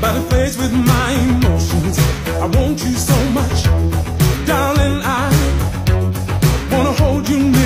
but it plays with my emotions. I want you so much, darling. I wanna hold you near,